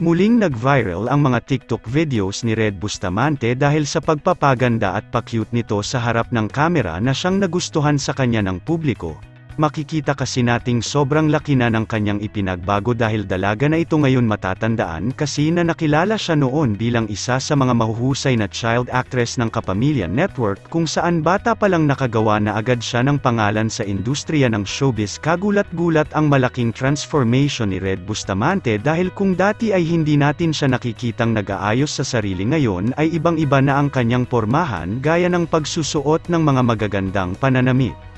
Muling nag-viral ang mga TikTok videos ni Red Bustamante dahil sa pagpapaganda at pa-cute nito sa harap ng kamera na siyang nagustuhan sa kanya ng publiko. Makikita kasi nating sobrang laki na ng kanyang ipinagbago dahil dalaga na ito ngayon matatandaan kasi na nakilala siya noon bilang isa sa mga mahuhusay na child actress ng Kapamilya Network kung saan bata pa lang nakagawa na agad siya ng pangalan sa industriya ng showbiz kagulat-gulat ang malaking transformation ni Red Bustamante dahil kung dati ay hindi natin siya nakikitang nag-aayos sa sarili ngayon ay ibang-iba na ang kanyang pormahan gaya ng pagsusuot ng mga magagandang pananamit.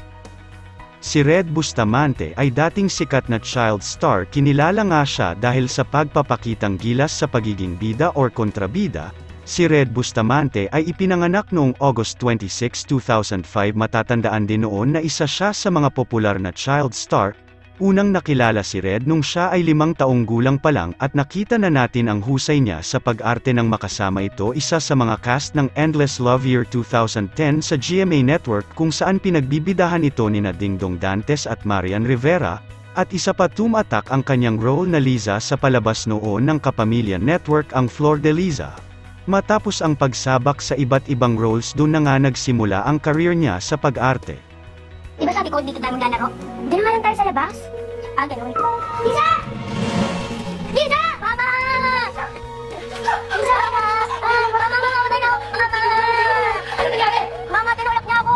Si Red Bustamante ay dating sikat na child star kinilala nga siya dahil sa pagpapakitang gilas sa pagiging bida or kontrabida. Si Red Bustamante ay ipinanganak noong August 26, 2005 matatandaan din noon na isa siya sa mga popular na child star, Unang nakilala si Red nung siya ay limang taong gulang pa lang at nakita na natin ang husay niya sa pag-arte ng makasama ito isa sa mga cast ng Endless Love Year 2010 sa GMA Network kung saan pinagbibidahan ito ni Dingdong Dantes at Marian Rivera, at isa pa tumatak ang kanyang role na Liza sa palabas noon ng Kapamilya Network ang Flor de Liza. Matapos ang pagsabak sa iba't ibang roles doon na nga nagsimula ang career niya sa pag-arte. Di ba sabi ko dito tayo maglalaro? Hindi naman lang tayo sa labas. Ah, ganun. Lisa! Lisa! Mama! Lisa! Ah, mama, mama! Mama! Ano nangyari? Mama, tinulak niya ako!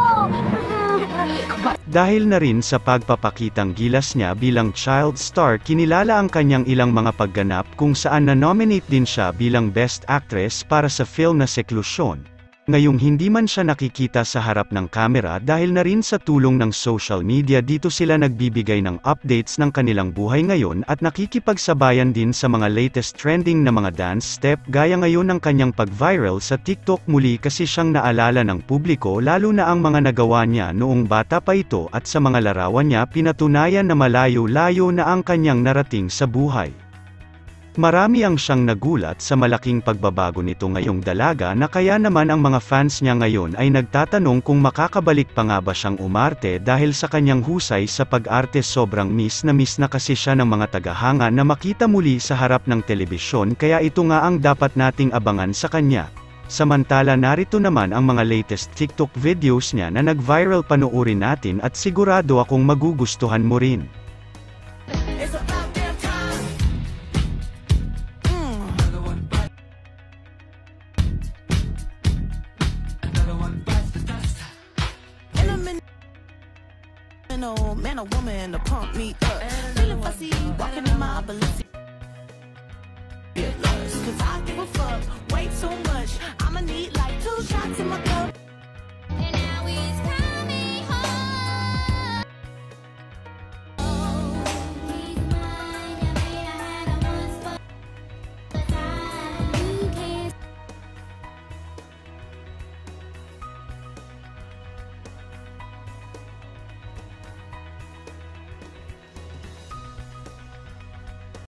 Dahil na rin sa pagpapakitang gilas niya bilang child star kinilala ang kanyang ilang mga pagganap kung saan na-nominate din siya bilang Best Actress para sa film na Seklusyon. Ngayong hindi man siya nakikita sa harap ng kamera dahil na rin sa tulong ng social media dito sila nagbibigay ng updates ng kanilang buhay ngayon at nakikipagsabayan din sa mga latest trending na mga dance step gaya ngayon ng kanyang pag-viral sa TikTok muli kasi siyang naalala ng publiko lalo na ang mga nagawa niya noong bata pa ito at sa mga larawan niya pinatunayan na malayo-layo na ang kanyang narating sa buhay. Marami ang siyang nagulat sa malaking pagbabago nito ngayong dalaga na kaya naman ang mga fans niya ngayon ay nagtatanong kung makakabalik pa nga ba siyang umarte dahil sa kanyang husay sa pag-arte sobrang miss na miss na kasi siya ng mga tagahanga na makita muli sa harap ng telebisyon kaya ito nga ang dapat nating abangan sa kanya. Samantala narito naman ang mga latest TikTok videos niya na nag-viral panoorin natin at sigurado akong magugustuhan mo rin. Man, oh man, or woman to pump me up. Feeling fussy, walking in my Balenciaga. Cause I give a fuck way too much. I'ma need like two shots in my cup.